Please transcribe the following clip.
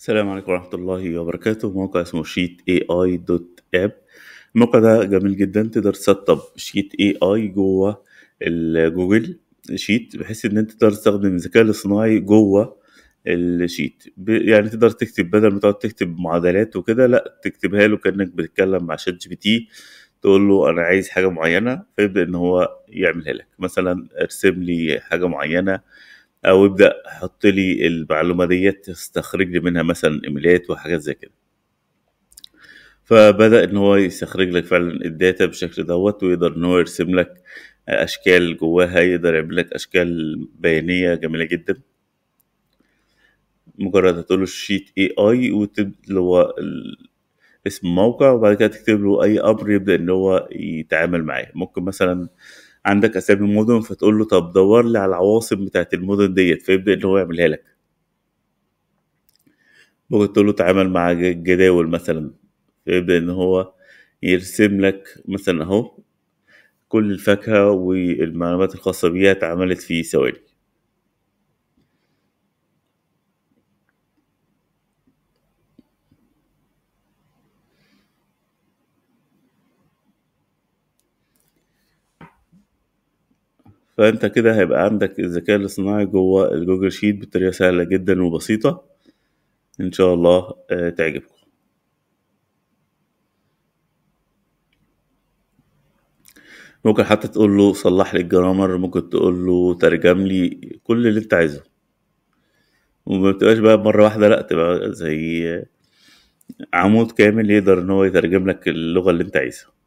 السلام عليكم ورحمة الله وبركاته. موقع اسمه Sheet AI dot app. الموقع ده جميل جدا. تقدر تسطب Sheet AI جوه ال Google Sheet بحيث إن أنت تقدر تستخدم الذكاء الاصطناعي جوه ال sheet. يعني تقدر تكتب بدل ما تقعد تكتب معادلات وكده لا تكتبها له كأنك بتتكلم مع ChatGPT. تقول له أنا عايز حاجة معينة فيبدأ إن هو يعملها لك. مثلا ارسم لي حاجة معينة أو ابدأ حط لي المعلومة ديت استخرج لي منها مثلا إيميلات وحاجات زي كده. فبدأ إن هو يستخرج لك فعلا ال data بالشكل دوت ويقدر إن هو يرسم لك أشكال جواها يقدر يعمل لك أشكال بيانية جميلة جدا. مجرد هتقول له Sheet AI اللي هو اسم الموقع وبعد كده تكتب له أي أمر يبدأ إن هو يتعامل معاه. ممكن مثلا عندك أسامي مدن فتقول له طب دور لي على العواصم بتاعت المدن ديت فيبدأ إن هو يعملها لك. ممكن تقول له تعامل مع جداول مثلا فيبدأ إن هو يرسم لك مثلا أهو كل الفاكهة والمعلومات الخاصة بيها اتعملت في ثواني. فأنت كده هيبقى عندك الذكاء الاصطناعي جوه ال Google Sheet بطريقة سهلة جدا وبسيطة. إن شاء الله آه، تعجبكم. ممكن حتى تقول له صلح لي ال grammar ممكن تقول له ترجم لي كل اللي أنت عايزه. وما بتبقاش بقى مرة واحدة لأ تبقى زي عمود كامل يقدر إن هو يترجم لك اللغة اللي أنت عايزها.